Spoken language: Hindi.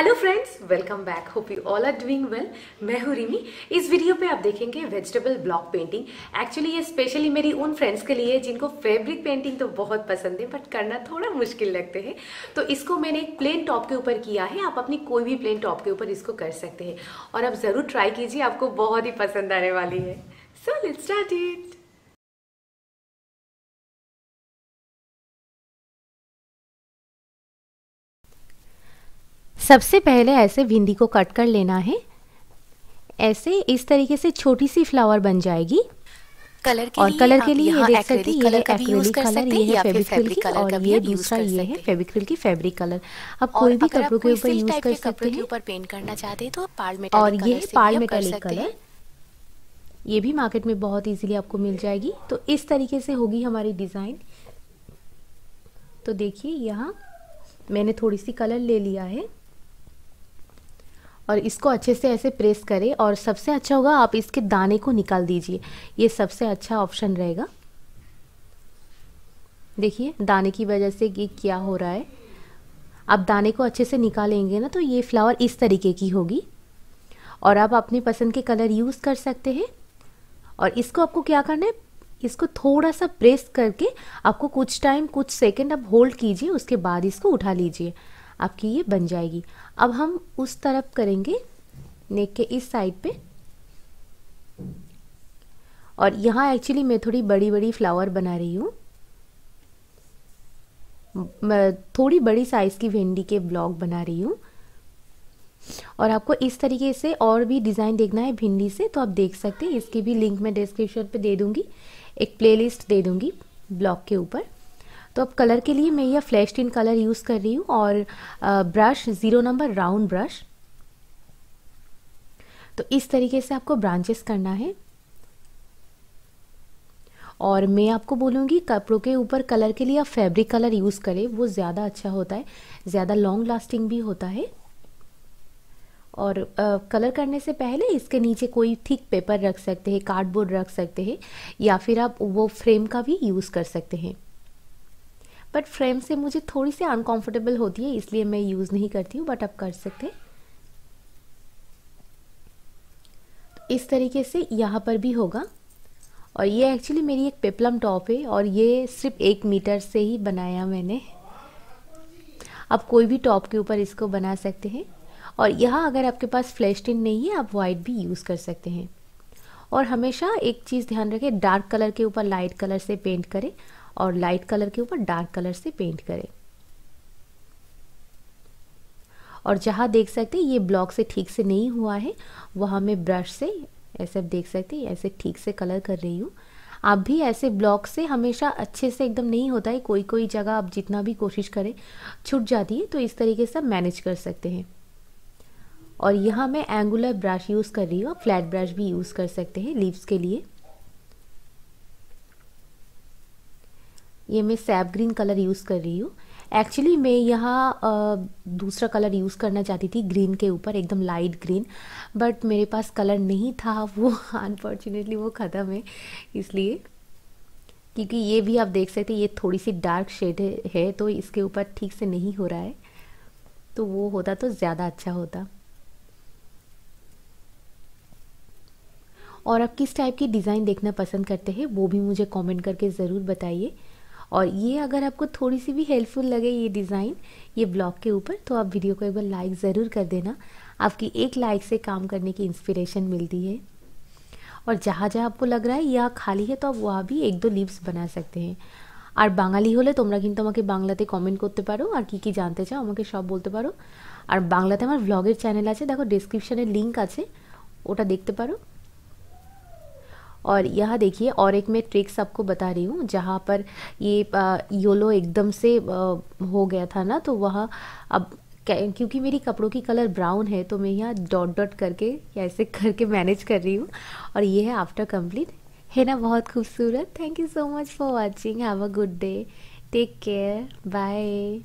Hello friends welcome back hope you all are doing well मैं हूँ रिमी। इस वीडियो पे आप देखेंगे वेजिटेबल ब्लॉक पेंटिंग एक्चुअली ये स्पेशली मेरी उन फ्रेंड्स के लिए, जिनको फैब्रिक पेंटिंग तो बहुत पसंद है बट करना थोड़ा मुश्किल लगते हैं। तो इसको मैंने एक प्लेन टॉप के ऊपर किया है। आप अपनी कोई भी प्लेन टॉप के ऊपर इसको कर सकते हैं। और आप ज़रूर ट्राई कीजिए, आपको बहुत ही पसंद आने वाली है। सो लेट्स स्टार्ट इट सबसे पहले ऐसे भिंडी को कट कर लेना है। ऐसे इस तरीके से छोटी सी फ्लावर बन जाएगी। कलर के और कलर के लिए ये देख सकते हैं ये एक्रेलिक कर कलर ये हैं या है फिर फेविक्रिल फैब्रिक की कलर का और ये दूसरा ये है फेविक्रिल की फैब्रिक कलर आप और कोई भी कपड़ों के ऊपर यूज़ कर सकते हैं। ऊपर पेंट करना चाहते हैं तो पार्ल और ये पाल आप मेटालिक कलर ये भी मार्केट में बहुत इजीली आपको मिल जाएगी। तो इस तरीके से होगी हमारी डिज़ाइन तो देखिए यहाँ मैंने थोड़ी सी कलर ले लिया है। और इसको अच्छे से ऐसे प्रेस करें और सबसे अच्छा होगा आप इसके दाने को निकाल दीजिए। ये सबसे अच्छा ऑप्शन रहेगा। देखिए, दाने की वजह से ये क्या हो रहा है। आप दाने को अच्छे से निकालेंगे ना तो ये फ्लावर इस तरीके की होगी। और आप अपनी पसंद के कलर यूज़ कर सकते हैं। और इसको आपको क्या करना है, इसको थोड़ा सा प्रेस करके आपको कुछ टाइम, कुछ सेकंड आप होल्ड कीजिए, उसके बाद इसको उठा लीजिए। आपकी ये बन जाएगी। अब हम उस तरफ़ करेंगे नेक के इस साइड पे। और यहाँ एक्चुअली मैं थोड़ी बड़ी बड़ी फ्लावर बना रही हूँ। थोड़ी बड़ी साइज़ की भिंडी के ब्लॉक बना रही हूँ। और आपको इस तरीके से और भी डिज़ाइन देखना है भिंडी से तो आप देख सकते हैं। इसकी भी लिंक मैं डिस्क्रिप्शन पे दे दूँगी। एक प्लेलिस्ट दे दूँगी ब्लॉग के ऊपर। तो अब कलर के लिए मैं यह फ्लैश टिन कलर यूज़ कर रही हूँ और brush zero number round brush तो इस तरीके से आपको ब्रांचेस करना है। और मैं आपको बोलूँगी कपड़ों के ऊपर कलर के लिए आप फैब्रिक कलर यूज़ करें वो ज़्यादा अच्छा होता है। ज़्यादा लॉन्ग लास्टिंग भी होता है। और आ, कलर करने से पहले इसके नीचे कोई थिक पेपर रख सकते हैं कार्डबोर्ड रख सकते हैं या फिर आप वो फ्रेम का भी यूज़ कर सकते हैं। बट फ्रेम से मुझे थोड़ी सी अनकंफर्टेबल होती है, इसलिए मैं यूज़ नहीं करती हूँ बट आप कर सकते हैं। तो इस तरीके से यहाँ पर भी होगा। और ये एक्चुअली मेरी एक पेपलम टॉप है, और ये सिर्फ़ एक मीटर से ही बनाया मैंने। आप कोई भी टॉप के ऊपर इसको बना सकते हैं। और यहाँ अगर आपके पास फ्लैश टिन नहीं है, आप वाइट भी यूज़ कर सकते हैं। और हमेशा एक चीज़ ध्यान रखें डार्क कलर के ऊपर लाइट कलर से पेंट करें। और लाइट कलर के ऊपर डार्क कलर से पेंट करें। और जहाँ देख सकते हैं, ये ब्लॉक से ठीक से नहीं हुआ है, वहाँ मैं ब्रश से ऐसे आप देख सकते हैं, ऐसे ठीक से कलर कर रही हूँ। आप भी ऐसे ब्लॉक से हमेशा अच्छे से एकदम नहीं होता है कोई कोई जगह आप जितना भी कोशिश करें, छूट जाती है तो इस तरीके से मैनेज कर सकते हैं। और यहाँ मैं एंगुलर ब्रश यूज़ कर रही हूँ फ्लैट ब्रश भी यूज़ कर सकते हैं लीव्स के लिए। ये मैं सैप ग्रीन कलर यूज़ कर रही हूँ। एक्चुअली मैं यहाँ दूसरा कलर यूज़ करना चाहती थी ग्रीन के ऊपर, एकदम लाइट ग्रीन बट मेरे पास कलर नहीं था, वो अनफॉर्चुनेटली वो ख़त्म है, इसलिए। क्योंकि ये भी आप देख सकते हैं, ये थोड़ी सी डार्क शेड है तो इसके ऊपर ठीक से नहीं हो रहा है। तो वो होता तो ज़्यादा अच्छा होता। और आप किस टाइप की डिज़ाइन देखना पसंद करते हैं, वो भी मुझे कमेंट करके ज़रूर बताइए। और ये अगर आपको थोड़ी सी भी हेल्पफुल लगे ये डिज़ाइन ये ब्लॉग के ऊपर तो आप वीडियो को एक बार लाइक ज़रूर कर देना आपकी एक लाइक से काम करने की इंस्पिरेशन मिलती है और जहाँ जहाँ आपको लग रहा है या खाली है तो आप वहाँ भी एक दो लिप्स बना सकते हैं আর বাঙালি হলে তোমরা কিন্তু আমাকে বাংলাতে কমেন্ট করতে পারো আর কি কি জানতে চাও আমাকে সব বলতে পারো আর বাংলাতে আমার ব্লগের চ্যানেল আছে দেখো ডিসক্রিপশানে লিঙ্ক আছে ওটা দেখতে পারো और यह देखिए, और एक मैं ट्रिक्स आपको बता रही हूँ, जहाँ पर ये योलो एकदम से हो गया था ना तो वहाँ अब क्योंकि मेरी कपड़ों की कलर ब्राउन है तो मैं यहाँ डॉट डॉट करके ऐसे करके मैनेज कर रही हूँ। और ये है आफ्टर कंप्लीट है ना, बहुत खूबसूरत। Thank you so much for watching have a good day take care bye